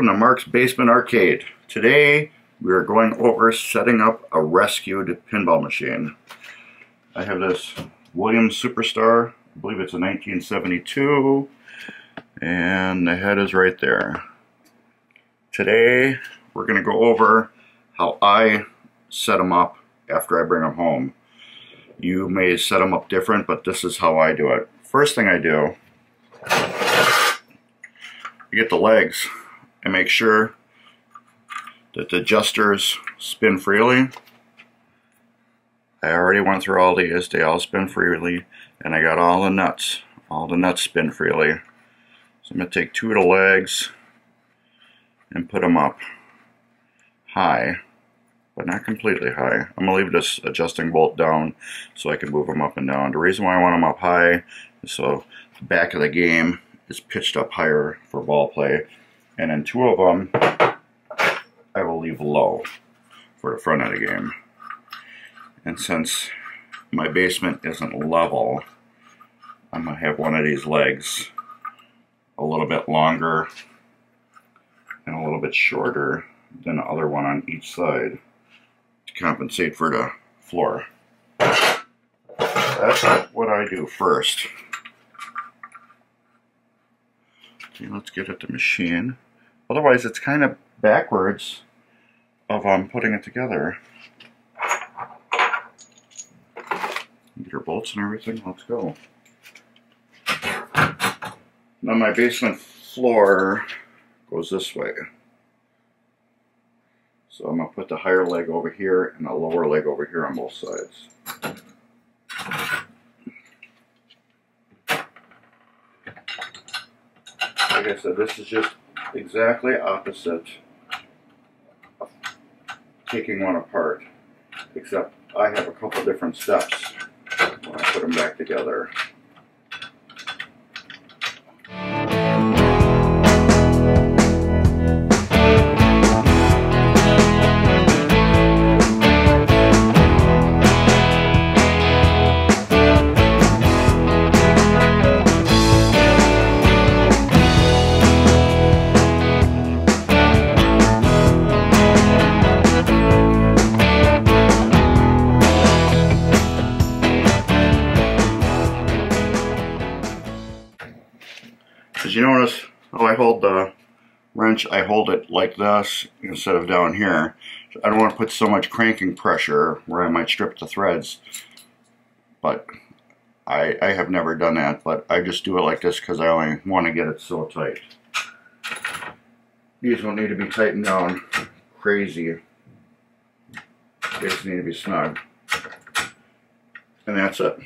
Welcome to Mark's Basement Arcade. Today we are going over setting up a rescued pinball machine. I have this Williams Super Star, I believe it's a 1972, and the head is right there. Today we're going to go over how I set them up after I bring them home. You may set them up different, but this is how I do it. First thing I do, I get the legs and make sure that the adjusters spin freely. I already went through all these, they all spin freely, and I got all the nuts. All the nuts spin freely. So I'm going to take two of the legs and put them up high, but not completely high. I'm going to leave this adjusting bolt down so I can move them up and down. The reason why I want them up high is so the back of the game is pitched up higher for ball play and then two of them I will leave low for the front of the game. And since my basement isn't level, I'm going to have one of these legs a little bit longer and a little bit shorter than the other one on each side to compensate for the floor. That's what I do first. Okay, let's get at the machine. Otherwise, it's kind of backwards of um, putting it together. Get your bolts and everything. Let's go. Now my basement floor goes this way. So I'm going to put the higher leg over here and the lower leg over here on both sides. Like I said, this is just exactly opposite of taking one apart, except I have a couple different steps when I put them back together. Notice, how I hold the wrench, I hold it like this instead of down here. I don't want to put so much cranking pressure where I might strip the threads. But I, I have never done that, but I just do it like this because I only want to get it so tight. These will need to be tightened down crazy. They just need to be snug. And that's it.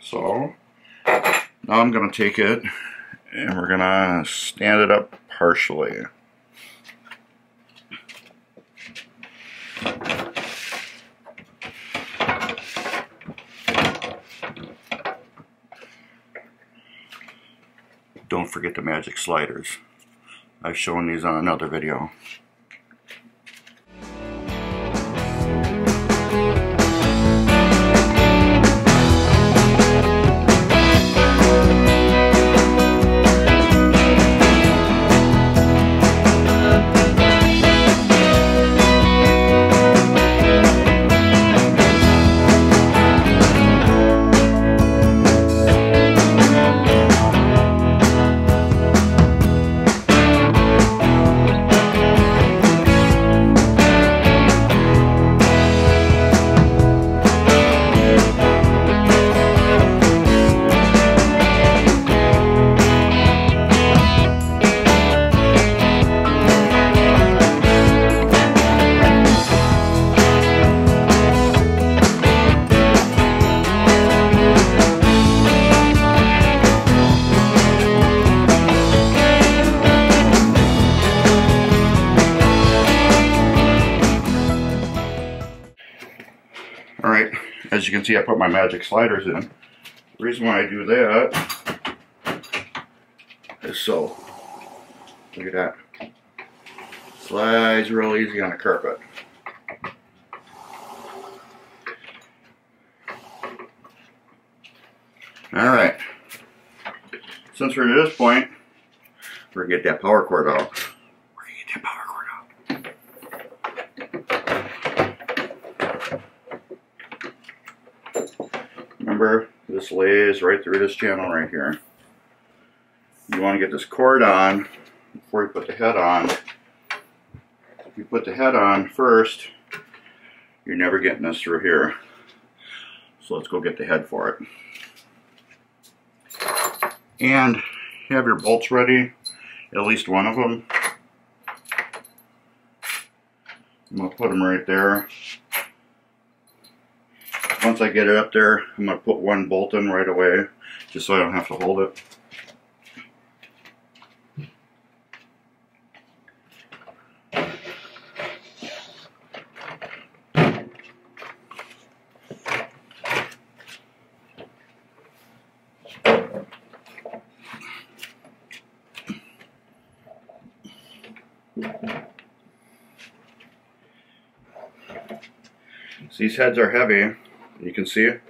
So, now I'm going to take it and we're gonna stand it up partially. Don't forget the magic sliders. I've shown these on another video. See I put my magic sliders in. The reason why I do that is so, look at that. Slides real easy on the carpet. Alright, since we're at this point, we're gonna get that power cord out. We're gonna get remember, this lays right through this channel right here. You want to get this cord on before you put the head on. If you put the head on first, you're never getting this through here. So let's go get the head for it. And have your bolts ready, at least one of them. I'm going to put them right there. Once I get it up there, I'm going to put one bolt in right away, just so I don't have to hold it. These heads are heavy, you can see it.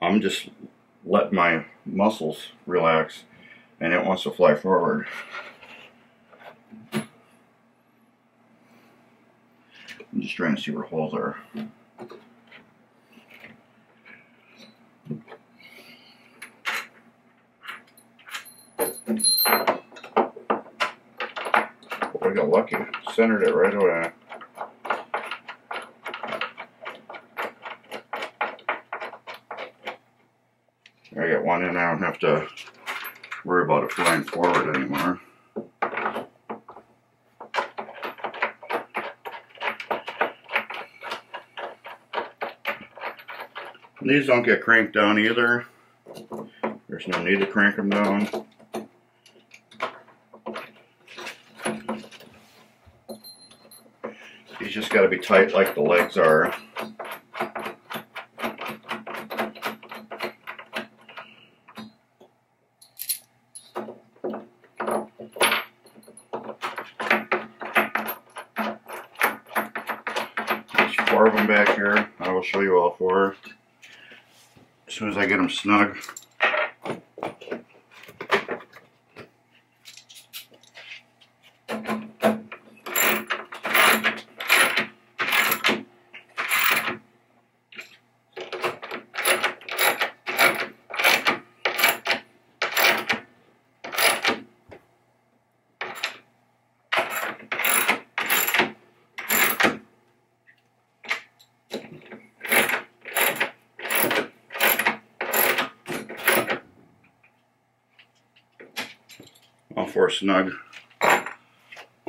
I'm just letting my muscles relax and it wants to fly forward. I'm just trying to see where holes are. I got lucky. Centered it right away. I got one in, I don't have to worry about it flying forward anymore. These don't get cranked down either. There's no need to crank them down. These just got to be tight like the legs are. four of them back here. I will four as soon as I get them snug. All snug.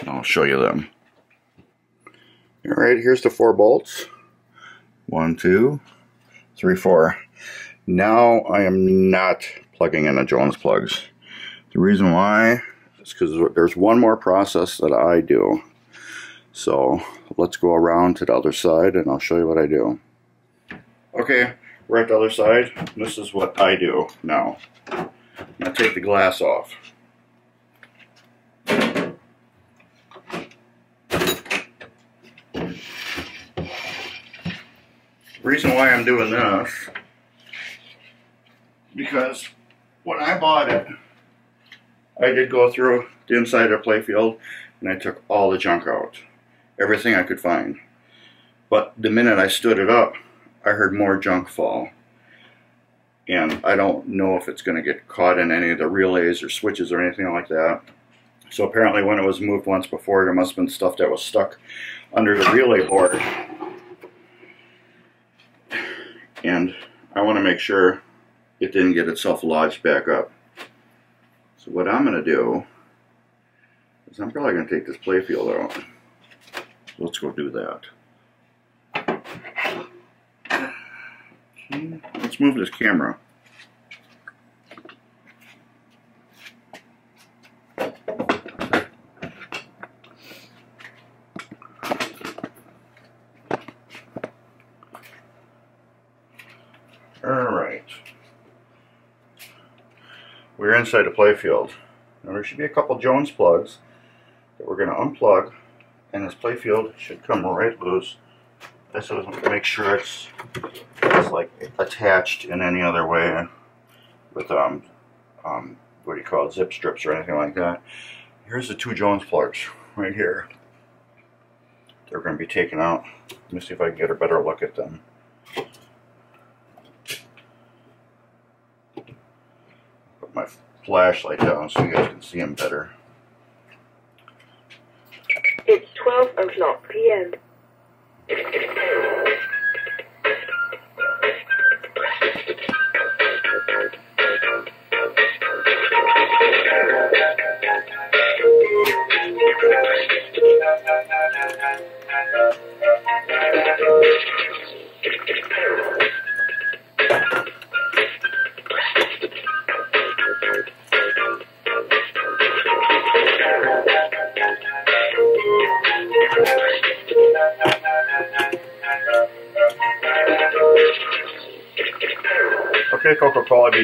I'll show you them. Alright, here's the four bolts. One, two, three, four. Now I am not plugging in the Jones plugs. The reason why is because there's one more process that I do. So let's go around to the other side and I'll show you what I do. Okay, we're at the other side. This is what I do now. I take the glass off. Reason why I'm doing this, because when I bought it, I did go through the inside of the playfield and I took all the junk out. Everything I could find. But the minute I stood it up, I heard more junk fall. And I don't know if it's going to get caught in any of the relays or switches or anything like that. So apparently when it was moved once before, there must have been stuff that was stuck under the relay board and I want to make sure it didn't get itself lodged back up. So what I'm going to do is I'm probably going to take this playfield out. Let's go do that. Okay, let's move this camera. Alright. We're inside the playfield. Now there should be a couple Jones plugs that we're going to unplug and this playfield should come right loose. This is make sure it's, it's like attached in any other way with um, um what do you call it, zip strips or anything like that. Here's the two Jones plugs right here. They're going to be taken out. Let me see if I can get a better look at them. my flashlight down so you guys can see them better. It's 12 o'clock p.m.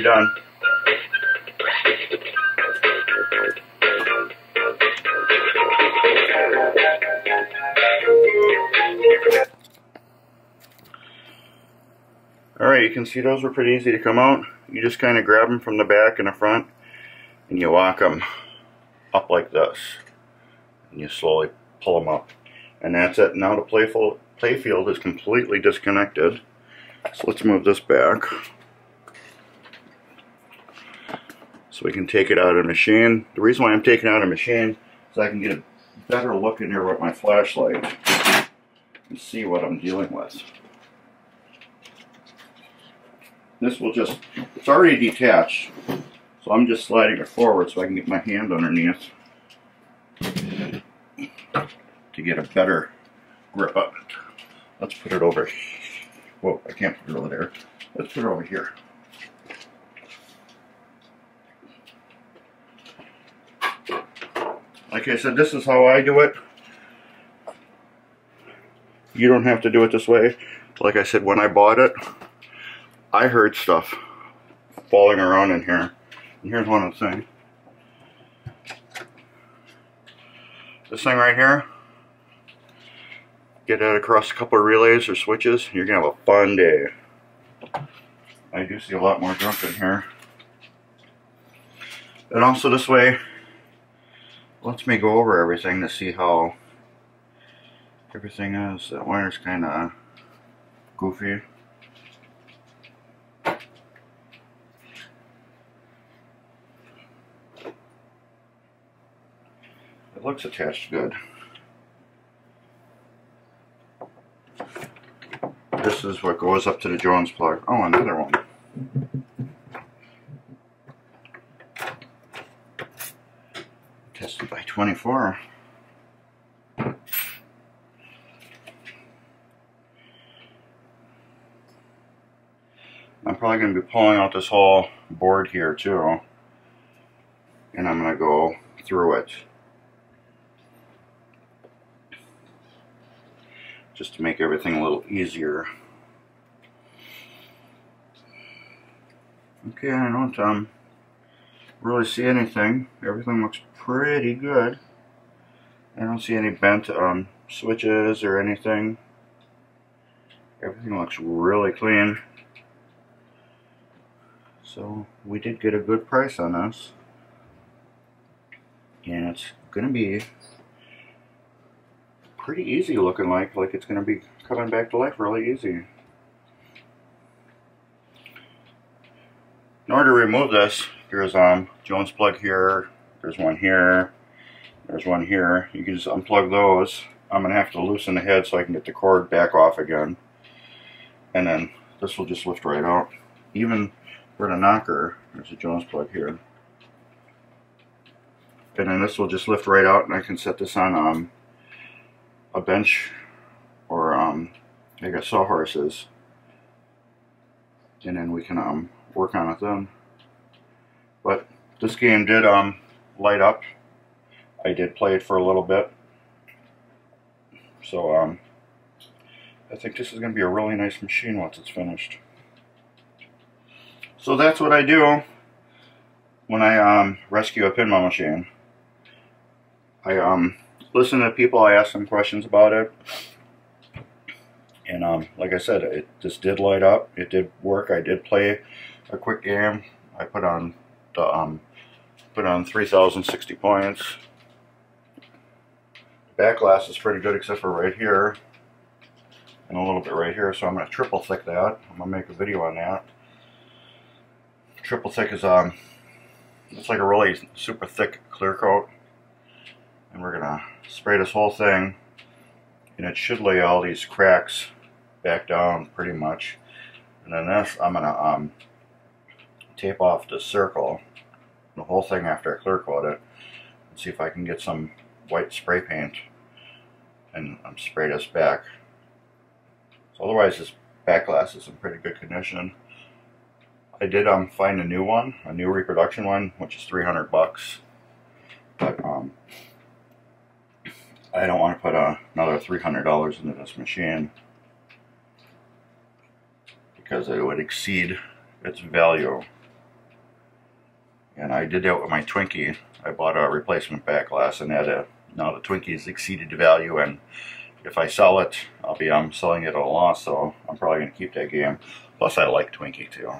done. Alright, you can see those were pretty easy to come out. You just kind of grab them from the back and the front and you lock them up like this. And you slowly pull them up. And that's it. Now the playful playfield is completely disconnected. So let's move this back. So we can take it out of the machine. The reason why I'm taking out of the machine is I can get a better look in here with my flashlight and see what I'm dealing with. This will just, it's already detached, so I'm just sliding it forward so I can get my hand underneath to get a better grip of it. Let's put it over, whoa, I can't put it over there. Let's put it over here. Like I said, this is how I do it. You don't have to do it this way. Like I said, when I bought it, I heard stuff falling around in here. And here's one of the things. This thing right here, get that across a couple of relays or switches, you're going to have a fun day. I do see a lot more junk in here. And also this way, lets me go over everything to see how everything is. That wire's kind of goofy. It looks attached good. This is what goes up to the Jones plug. Oh, another one. 24. I'm probably going to be pulling out this whole board here too. And I'm going to go through it. Just to make everything a little easier. Okay, I don't um, really see anything. Everything looks pretty good. I don't see any bent um, switches or anything. Everything looks really clean. So we did get a good price on this. And it's going to be pretty easy looking like, like it's going to be coming back to life really easy. In order to remove this, there's um Jones plug here, there's one here, there's one here. You can just unplug those. I'm going to have to loosen the head so I can get the cord back off again. And then this will just lift right out. Even for the knocker, there's a Jones plug here. And then this will just lift right out and I can set this on um, a bench or um, like a sawhorses. And then we can um, work on it then. This game did um, light up. I did play it for a little bit. So um, I think this is going to be a really nice machine once it's finished. So that's what I do when I um, rescue a pinball machine. I um, listen to people, I ask them questions about it. And um, like I said, it just did light up. It did work. I did play a quick game. I put on um, put on 3,060 points. Back glass is pretty good except for right here and a little bit right here. So I'm going to triple thick that. I'm going to make a video on that. Triple thick is um, it's like a really super thick clear coat. And we're gonna spray this whole thing and it should lay all these cracks back down pretty much. And then this, I'm gonna um, tape off the circle, the whole thing after I clear coat it, and see if I can get some white spray paint and um, spray this back. So otherwise this back glass is in pretty good condition. I did um, find a new one, a new reproduction one, which is 300 bucks. But um, I don't want to put uh, another $300 into this machine because it would exceed its value. And I did that with my Twinky. I bought a replacement back glass and had a, now the Twinky's exceeded the value and if I sell it, I'll be um, selling it at a loss, so I'm probably going to keep that game. Plus, I like Twinky too.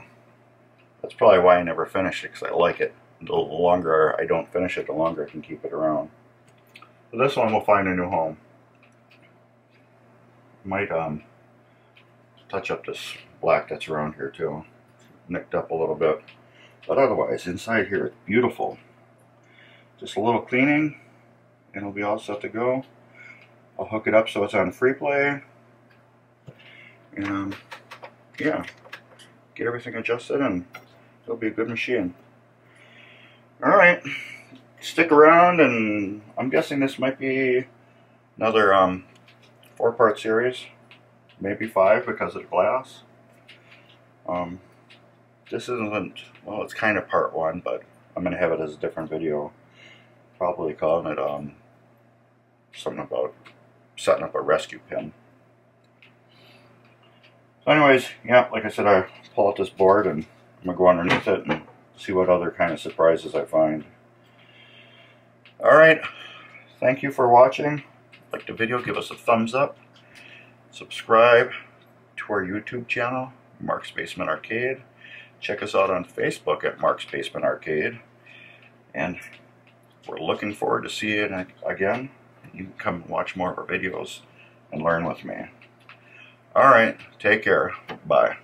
That's probably why I never finish it, because I like it. The longer I don't finish it, the longer I can keep it around. But this one will find a new home. Might um, touch up this black that's around here too. Nicked up a little bit. But otherwise, inside here, it's beautiful. Just a little cleaning, and it'll be all set to go. I'll hook it up so it's on free play. And yeah, get everything adjusted and it'll be a good machine. Alright, stick around and I'm guessing this might be another um, four part series, maybe five because of the glass. Um, this isn't, well it's kind of part one, but I'm going to have it as a different video. Probably calling it um, something about setting up a rescue pin. So anyways, yeah, like I said, I pull out this board and I'm going to go underneath it and see what other kind of surprises I find. Alright, thank you for watching. Like the video, give us a thumbs up. Subscribe to our YouTube channel, Mark's Basement Arcade. Check us out on Facebook at Mark's Basement Arcade. And we're looking forward to seeing you again you can come and watch more of our videos and learn with me. Alright, take care. Bye.